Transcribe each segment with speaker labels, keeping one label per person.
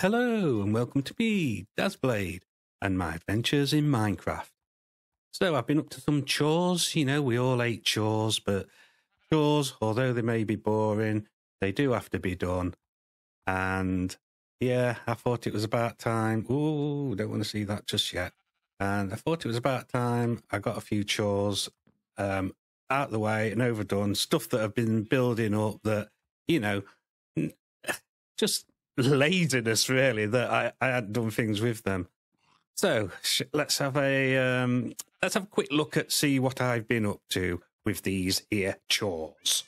Speaker 1: Hello and welcome to me, Dazblade, and my adventures in Minecraft. So I've been up to some chores, you know, we all hate chores, but chores, although they may be boring, they do have to be done. And yeah, I thought it was about time. Ooh, don't want to see that just yet. And I thought it was about time I got a few chores um, out of the way and overdone, stuff that I've been building up that, you know, just laziness really that I, I hadn't done things with them. So sh- let's have a um, let's have a quick look at see what I've been up to with these here chores.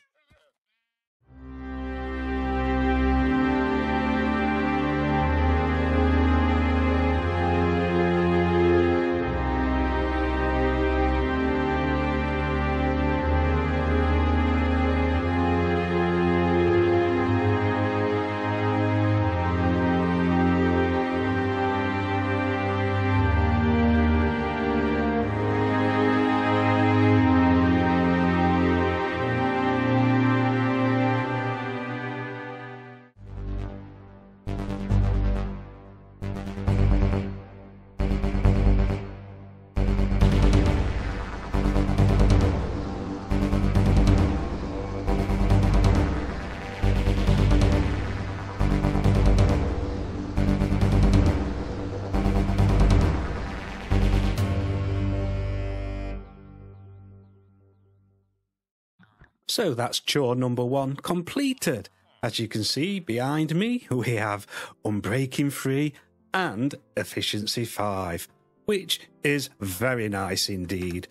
Speaker 1: So that's chore number one completed. As you can see behind me, we have Unbreaking 3 and Efficiency 5, which is very nice indeed.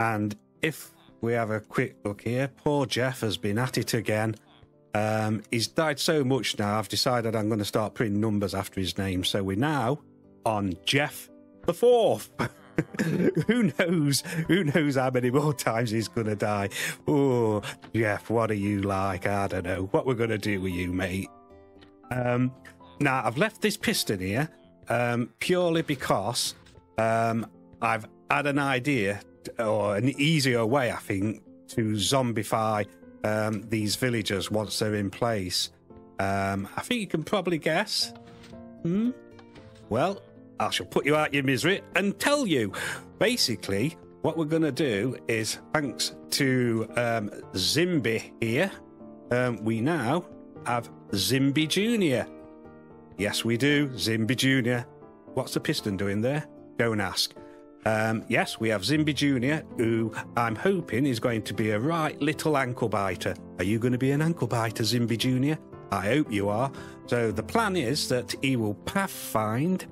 Speaker 1: And if we have a quick look here, poor Jeff has been at it again. Um, he's died so much now, I've decided I'm going to start putting numbers after his name. So we're now on Jeff the Fourth. who knows? Who knows how many more times he's going to die? Oh, Jeff, what are you like? I don't know. What we're going to do with you, mate? Um, now, I've left this piston here um, purely because um, I've had an idea or an easier way, I think, to zombify um, these villagers once they're in place. Um, I think you can probably guess. Hmm? Well, I shall put you out your misery and tell you. Basically, what we're going to do is, thanks to um, Zimby here, um, we now have Zimby Jr. Yes, we do. Zimby Jr. What's the piston doing there? And ask. Um, yes, we have Zimby Jr., who I'm hoping is going to be a right little ankle biter. Are you going to be an ankle biter, Zimby Jr.? I hope you are. So the plan is that he will pathfind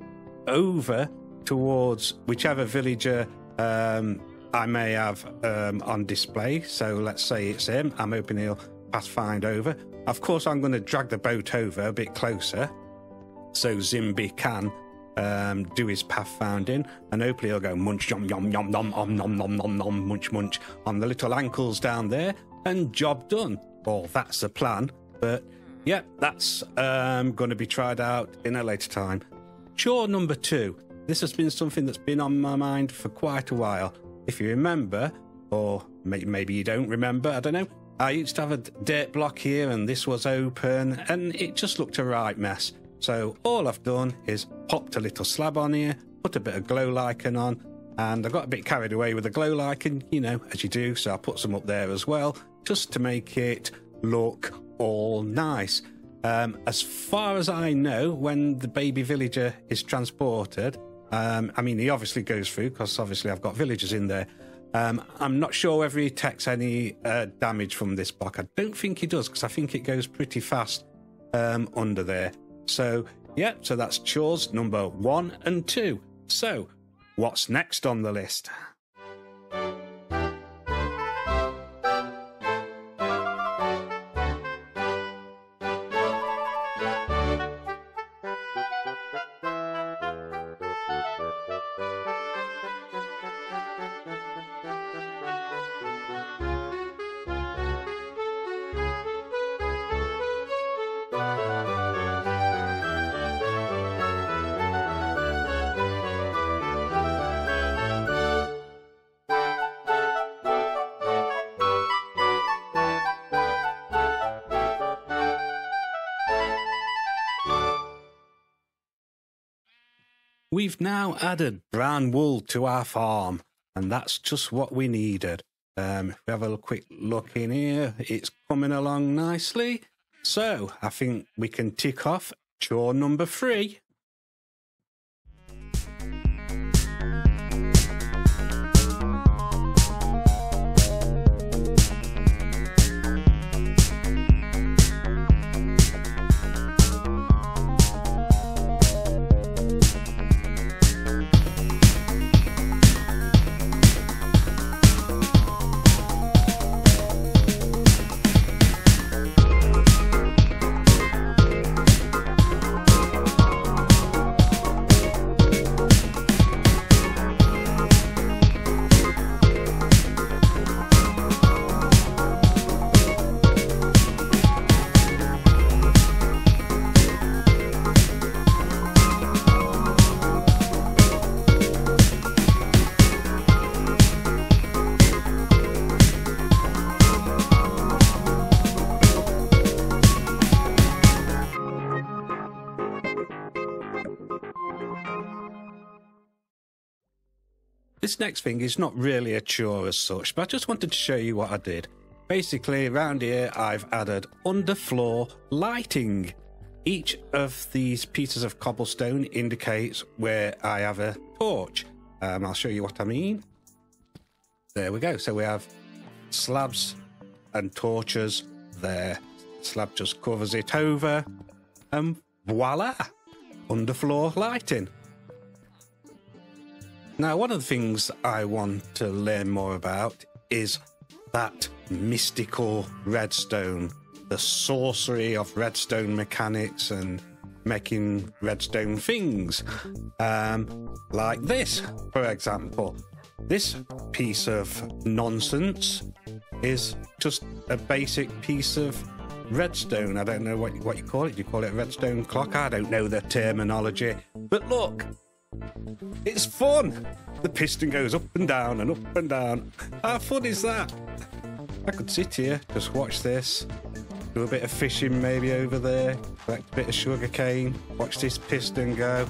Speaker 1: over towards whichever villager um, I may have um, on display. So let's say it's him. I'm hoping he'll pathfind over. Of course, I'm going to drag the boat over a bit closer so Zimby can um, do his pathfinding, and hopefully he'll go munch, yum, yum, yum, nom, om, nom, nom, nom, nom, munch, munch on the little ankles down there, and job done. Well, that's the plan. But yeah, that's um, going to be tried out in a later time. Chore number two. This has been something that's been on my mind for quite a while. If you remember, or maybe you don't remember, I don't know. I used to have a dirt block here and this was open and it just looked a right mess. So all I've done is popped a little slab on here, put a bit of glow lichen on, and I got a bit carried away with the glow lichen, you know, as you do. So I put some up there as well, just to make it look all nice. Um, as far as I know, when the baby villager is transported, um, I mean, he obviously goes through because obviously I've got villagers in there. Um, I'm not sure whether he takes any uh, damage from this block. I don't think he does because I think it goes pretty fast um, under there. So, yeah, so that's chores number one and two. So, what's next on the list? We've now added brown wool to our farm, and that's just what we needed. Um, if we have a quick look in here, it's coming along nicely. So I think we can tick off chore number three. This next thing is not really a chore as such, but I just wanted to show you what I did. Basically, around here I've added underfloor lighting. Each of these pieces of cobblestone indicates where I have a torch. Um, I'll show you what I mean. There we go. So we have slabs and torches there. Slab just covers it over. And voila! Underfloor lighting. Now, one of the things I want to learn more about is that mystical redstone, the sorcery of redstone mechanics and making redstone things. Um, like this, for example. This piece of nonsense is just a basic piece of redstone. I don't know what, what you call it. Do you call it a redstone clock? I don't know the terminology. But look, it's fun. The piston goes up and down and up and down. How fun is that? I could sit here, just watch this, do a bit of fishing maybe over there, collect a bit of sugar cane, watch this piston go.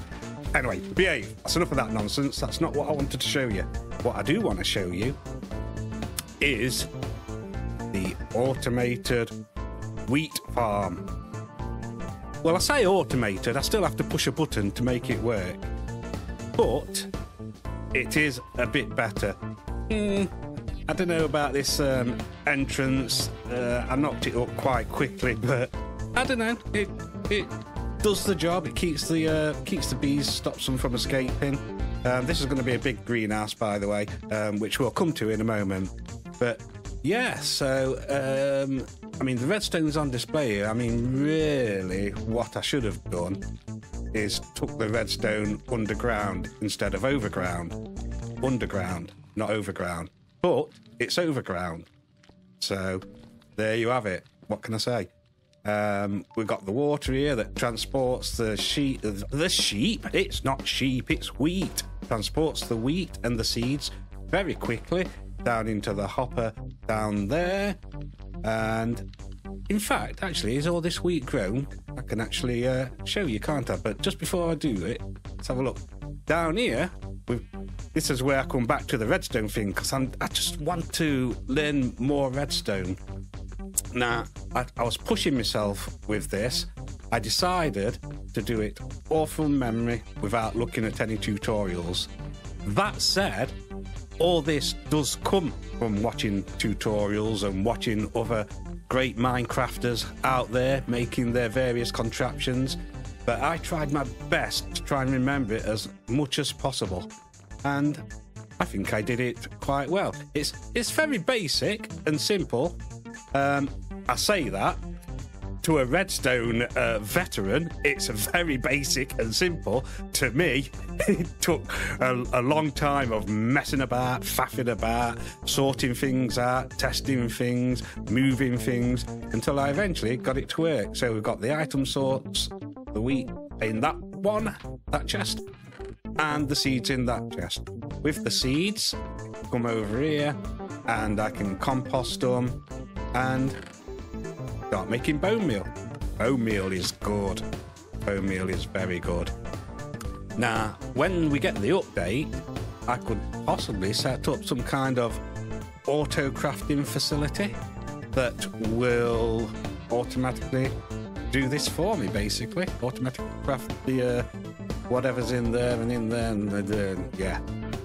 Speaker 1: Anyway, behave. That's enough of that nonsense. That's not what I wanted to show you. What I do want to show you is the automated wheat farm. Well, I say automated, I still have to push a button to make it work but it is a bit better. Mm, I don't know about this um, entrance. Uh, I knocked it up quite quickly, but I don't know. It it does the job. It keeps the uh, keeps the bees, stops them from escaping. Um, this is going to be a big greenhouse, by the way, um, which we'll come to in a moment. But yeah, so um, I mean, the redstone's on display. I mean, really, what I should have done is took the redstone underground instead of overground. Underground, not overground. But it's overground. So there you have it. What can I say? Um, we've got the water here that transports the sheep. The sheep? It's not sheep, it's wheat. Transports the wheat and the seeds very quickly down into the hopper down there. And in fact, actually, is all this wheat grown? I can actually uh, show you, can't I? But just before I do it, let's have a look. Down here, this is where I come back to the redstone thing because I just want to learn more redstone. Now, I, I was pushing myself with this. I decided to do it all from memory without looking at any tutorials. That said, all this does come from watching tutorials and watching other great Minecrafters out there making their various contraptions, but I tried my best to try and remember it as much as possible. And I think I did it quite well. It's it's very basic and simple. Um, I say that to a Redstone uh, veteran, it's very basic and simple. To me, it took a, a, long time of messing about, faffing about, sorting things out, testing things, moving things, until I eventually got it to work. So we've got the item sorts, the wheat in that one, that chest, and the seeds in that chest. With the seeds, come over here, and I can compost them and start making bone meal. Bone meal is good. Bone meal is very good. Now, when we get the update, I could possibly set up some kind of auto crafting facility that will automatically do this for me, basically. Automatically craft the uh, whatever's in there and in there, and uh, yeah.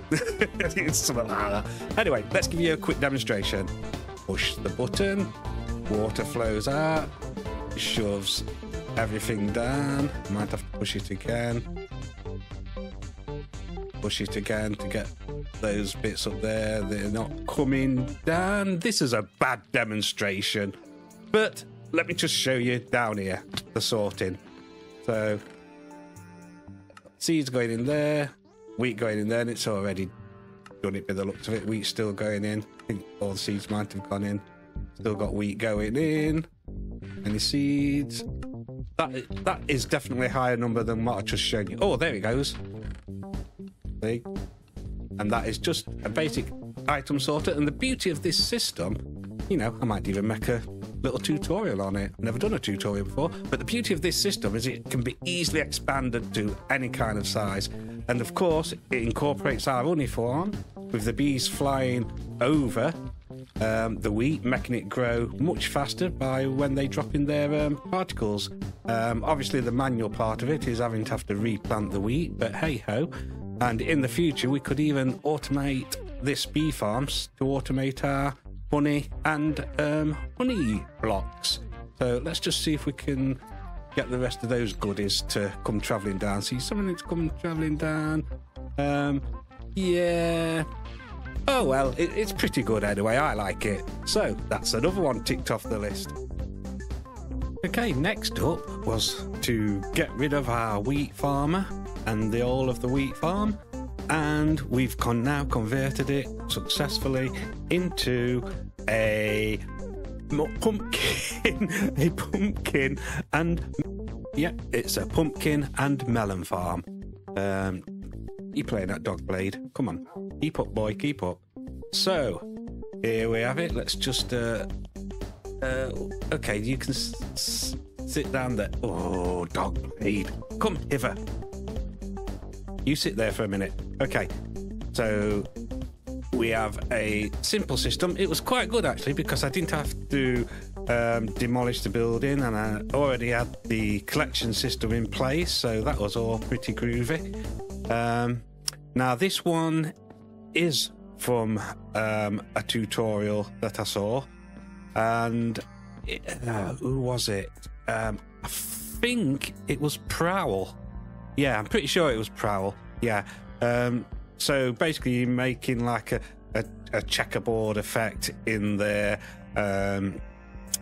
Speaker 1: it's something like that. Anyway, let's give you a quick demonstration. Push the button, water flows out, shoves everything down. Might have to push it again. Push it again to get those bits up there. They're not coming down. This is a bad demonstration. But let me just show you down here the sorting. So seeds going in there, wheat going in there, and it's already done it by the looks of it. Wheat still going in. I think all the seeds might have gone in. Still got wheat going in. Any seeds? That that is definitely a higher number than what I just showed you. Oh, there it goes. See? And that is just a basic item sorter. And the beauty of this system, you know, I might even make a little tutorial on it. Never done a tutorial before, but the beauty of this system is it can be easily expanded to any kind of size. And of course, it incorporates our farm with the bees flying over um, the wheat, making it grow much faster by when they drop in their um, particles. Um, obviously, the manual part of it is having to have to replant the wheat, but hey ho. And in the future, we could even automate this bee farms to automate our honey and um, honey blocks. So let's just see if we can get the rest of those goodies to come travelling down. See something that's come travelling down. Um, yeah. Oh well, it, it's pretty good anyway. I like it. So that's another one ticked off the list. Okay, next up was to get rid of our wheat farmer and the all of the wheat farm and we've con- now converted it successfully into a pumpkin, a pumpkin, and yeah, it's a pumpkin and melon farm. Um, you playing that dog blade? Come on, keep up, boy, keep up. So here we have it. Let's just uh, uh okay, you can s- s- sit down there. Oh, dog blade, come hither. You sit there for a minute. Okay, so we have a simple system. It was quite good actually because I didn't have to um, demolish the building and I already had the collection system in place, so that was all pretty groovy. Um, now, this one is from um, a tutorial that I saw, and it, uh, who was it? Um, I think it was Prowl. Yeah, I'm pretty sure it was Prowl. Yeah. Um, so basically, you're making like a, a, a checkerboard effect in there, um,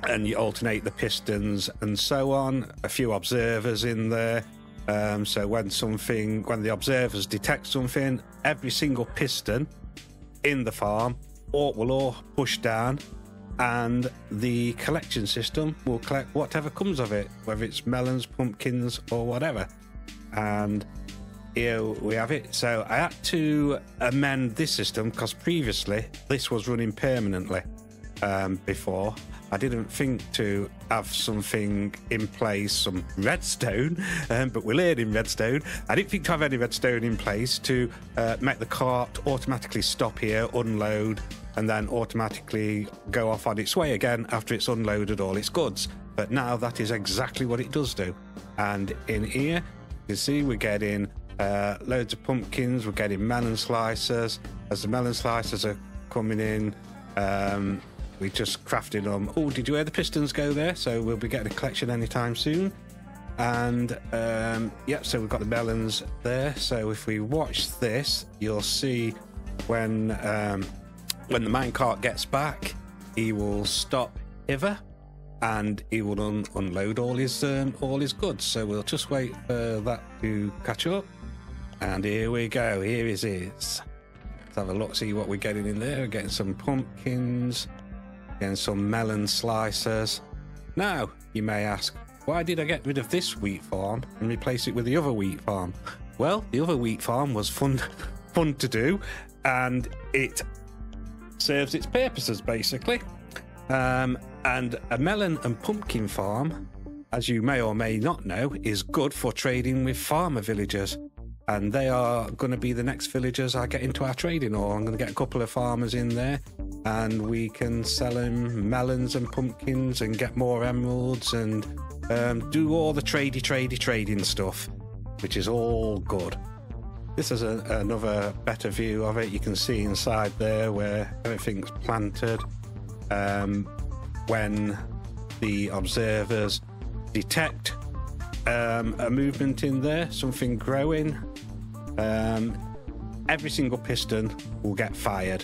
Speaker 1: and you alternate the pistons and so on. A few observers in there. Um, so when something, when the observers detect something, every single piston in the farm all, will all push down, and the collection system will collect whatever comes of it, whether it's melons, pumpkins, or whatever. And here we have it. So I had to amend this system because previously this was running permanently um, before. I didn't think to have something in place, some redstone, um, but we're learning redstone. I didn't think to have any redstone in place to uh, make the cart automatically stop here, unload, and then automatically go off on its way again after it's unloaded all its goods. But now that is exactly what it does do. And in here, you see we're getting uh, loads of pumpkins, we're getting melon slicers. As the melon slicers are coming in, um, we just crafted them. Oh, did you hear the pistons go there? So we'll be getting a collection anytime soon. And um, yeah, so we've got the melons there. So if we watch this, you'll see when um, when the minecart gets back, he will stop hither and he will un- unload all his um, all his goods. So we'll just wait for that to catch up. And here we go. Here is it. Let's have a look, see what we're getting in there. We're getting some pumpkins, getting some melon slicers. Now, you may ask, why did I get rid of this wheat farm and replace it with the other wheat farm? Well, the other wheat farm was fun, fun to do, and it serves its purposes basically. Um, and a melon and pumpkin farm, as you may or may not know, is good for trading with farmer villagers. And they are going to be the next villagers I get into our trading or I'm going to get a couple of farmers in there, and we can sell them melons and pumpkins and get more emeralds and um, do all the tradey, tradey, trading stuff, which is all good. This is a, another better view of it. You can see inside there where everything's planted. Um, when the observers detect um, a movement in there, something growing, um, every single piston will get fired.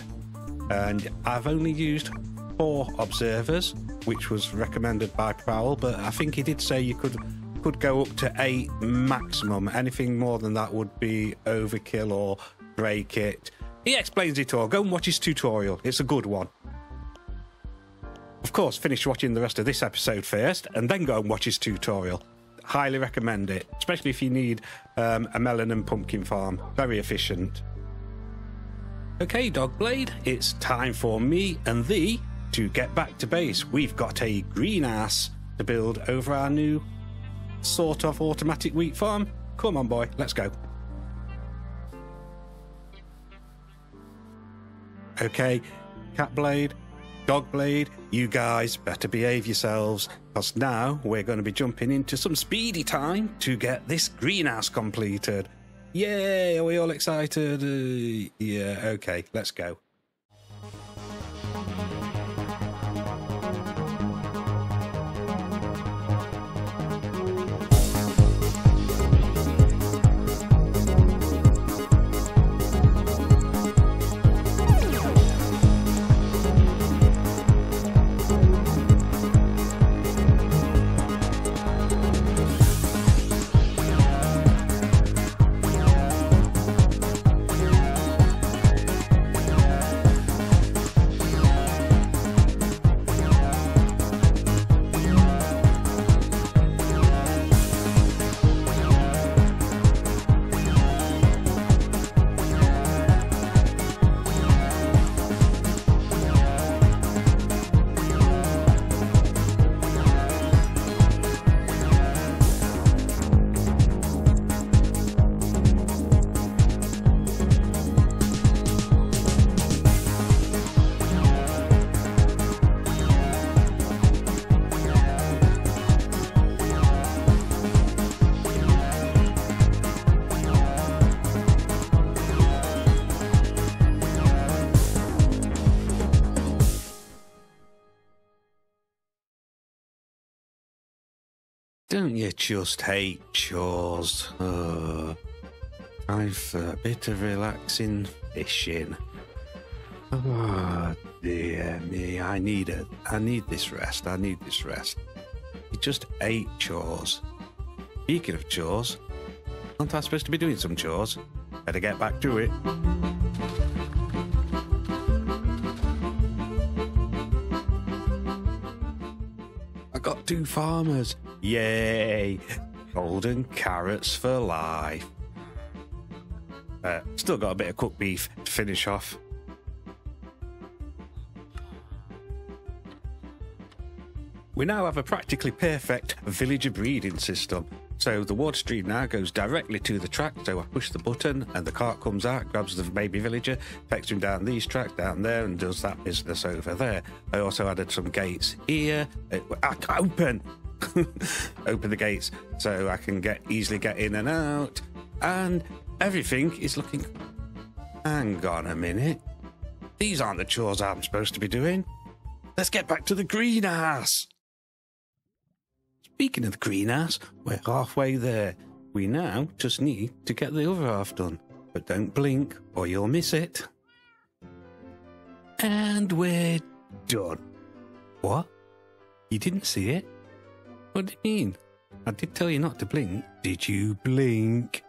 Speaker 1: And I've only used four observers, which was recommended by Prowl, but I think he did say you could could go up to eight maximum. Anything more than that would be overkill or break it. He explains it all. Go and watch his tutorial. It's a good one. Of course, finish watching the rest of this episode first and then go and watch his tutorial. Highly recommend it, especially if you need um, a melon and pumpkin farm. Very efficient. Okay, Dogblade, it's time for me and thee to get back to base. We've got a greenhouse to build over our new sort of automatic wheat farm. Come on, boy, let's go. Okay, Catblade, Dogblade, you guys better behave yourselves, because now we're going to be jumping into some speedy time to get this greenhouse completed. Yay, are we all excited? Uh, yeah, okay, let's go. Don't you just hate chores? Oh, I've a bit of relaxing fishing. Oh dear me, I need it. I need this rest. I need this rest. You just hate chores. Speaking of chores, aren't I supposed to be doing some chores? Better get back to it. Two farmers. Yay! Golden carrots for life. Uh, still got a bit of cooked beef to finish off. We now have a practically perfect villager breeding system. So the water stream now goes directly to the track. So I push the button and the cart comes out, grabs the baby villager, takes him down these tracks down there, and does that business over there. I also added some gates here. It, I, open, open the gates so I can get easily get in and out. And everything is looking. Hang on a minute. These aren't the chores I'm supposed to be doing. Let's get back to the greenhouse. Speaking of the greenhouse, we're halfway there. We now just need to get the other half done. But don't blink or you'll miss it. And we're done. What? You didn't see it? What do you mean? I did tell you not to blink. Did you blink?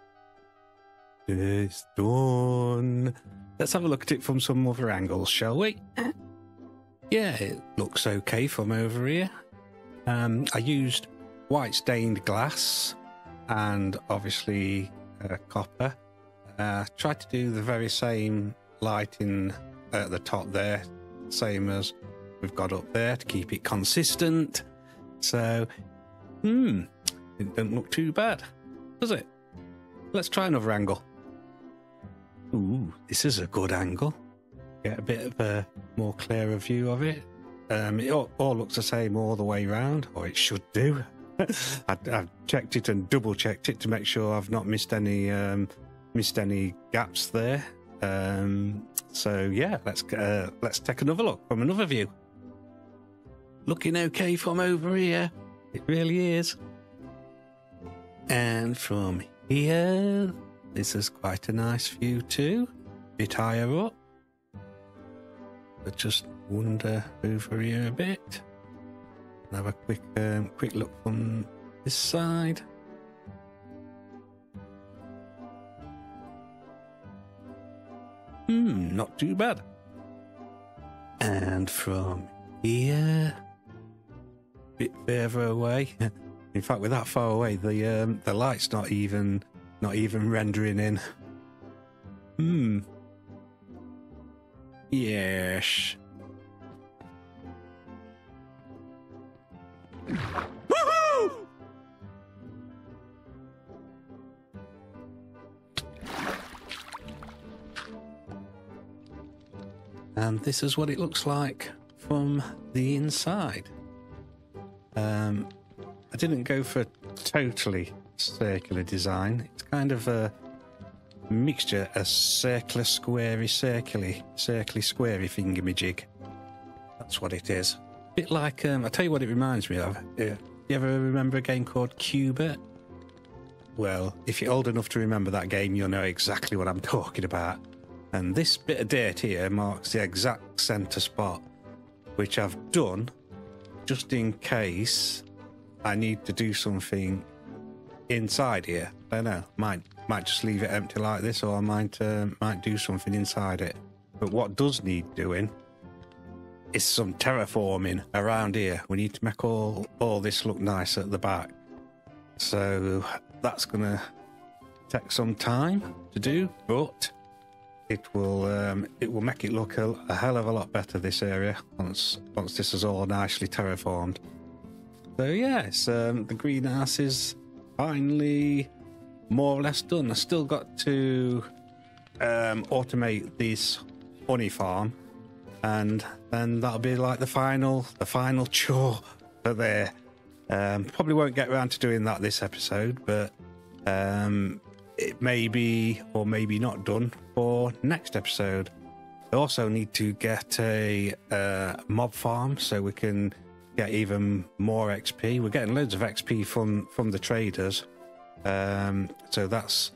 Speaker 1: It's done. Let's have a look at it from some other angles, shall we? Yeah, it looks okay from over here. Um, I used white stained glass and obviously uh, copper. Uh, tried to do the very same lighting at the top there, same as we've got up there to keep it consistent. So, hmm, it doesn't look too bad, does it? let's try another angle. Ooh, this is a good angle. Get a bit of a more clearer view of it. Um, it all, all looks the same all the way round, or it should do. I, have checked it and double checked it to make sure I've not missed any um, missed any gaps there. Um, so yeah, let's uh, let's take another look from another view. Looking okay from over here, it really is. And from here, this is quite a nice view too. a Bit higher up. But just wander over here a bit. Have a quick um, quick look from this side. Hmm, not too bad. And from here, a bit further away. In fact, we're that far away, the um, the light's not even not even rendering in. Hmm. Yes. This is what it looks like from the inside. Um, I didn't go for totally circular design. It's kind of a mixture, a circular, squarey, circly, circly, squarey thingamajig. That's what it is. A Bit like, um, I'll tell you what it reminds me of. Uh, you ever remember a game called Q*bert? Well, if you're old enough to remember that game, you'll know exactly what I'm talking about. And this bit of dirt here marks the exact centre spot, which I've done just in case I need to do something inside here. I don't know. Might might just leave it empty like this, or I might uh, might do something inside it. But what does need doing is some terraforming around here. We need to make all all this look nice at the back. So that's gonna take some time to do, but it will um, it will make it look a, a, hell of a lot better this area once once this is all nicely terraformed. So yes, um, the greenhouse is finally more or less done. I still got to um, automate this honey farm and then that'll be like the final the final chore for there. Um, probably won't get around to doing that this episode, but um, it may be or maybe not done for next episode. I also need to get a uh, mob farm so we can get even more XP. We're getting loads of XP from from the traders, um, so that's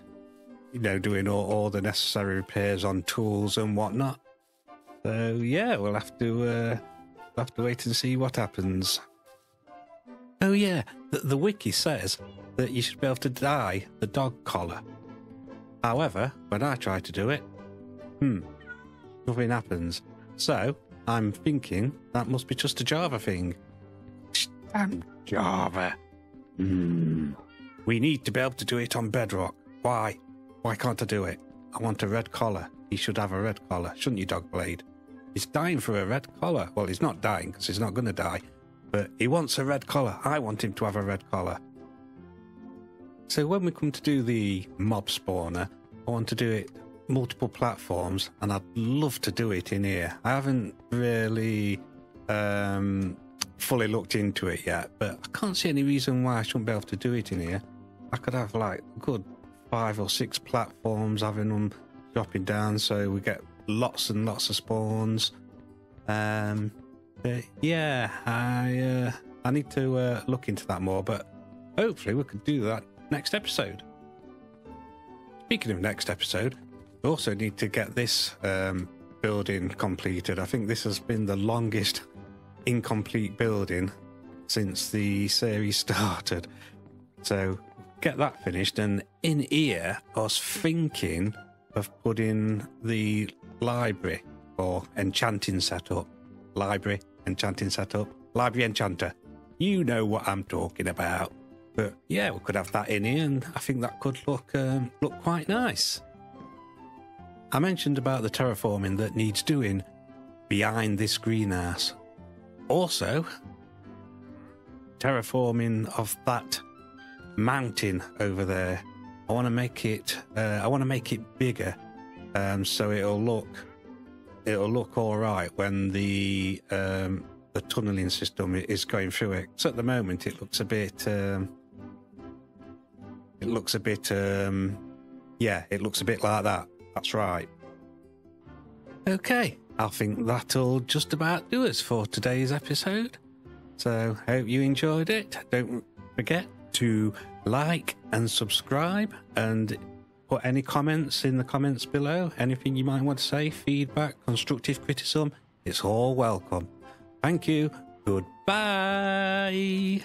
Speaker 1: you know doing all, all the necessary repairs on tools and whatnot. So yeah, we'll have to uh, we'll have to wait and see what happens. Oh yeah, the, the wiki says that you should be able to dye the dog collar. However, when I try to do it, hmm, nothing happens. So I'm thinking that must be just a Java thing. Damn Java. Hmm. We need to be able to do it on Bedrock. Why? Why can't I do it? I want a red collar. He should have a red collar, shouldn't you, Dogblade? He's dying for a red collar. Well, he's not dying because he's not going to die, but he wants a red collar. I want him to have a red collar. So when we come to do the mob spawner, I want to do it multiple platforms, and I'd love to do it in here. I haven't really um, fully looked into it yet, but I can't see any reason why I shouldn't be able to do it in here. I could have like good five or six platforms, having them dropping down, so we get lots and lots of spawns. Um, but yeah, I uh, I need to uh, look into that more. But hopefully, we could do that next episode. Speaking of next episode, we also need to get this um, building completed. I think this has been the longest incomplete building since the series started. So get that finished. And in here, I was thinking of putting the library or enchanting setup. Library, enchanting setup, library enchanter. You know what I'm talking about. But yeah, we could have that in here, and I think that could look um, look quite nice. I mentioned about the terraforming that needs doing behind this greenhouse. Also, terraforming of that mountain over there. I want to make it. Uh, I want to make it bigger, um, so it'll look. It'll look all right when the um, the tunneling system is going through it. So at the moment, it looks a bit. Um, it looks a bit. Um, yeah, it looks a bit like that. That's right. Okay, I think that'll just about do us for today's episode. So, hope you enjoyed it. Don't forget to like and subscribe and put any comments in the comments below. Anything you might want to say, feedback, constructive criticism, it's all welcome. Thank you. Goodbye.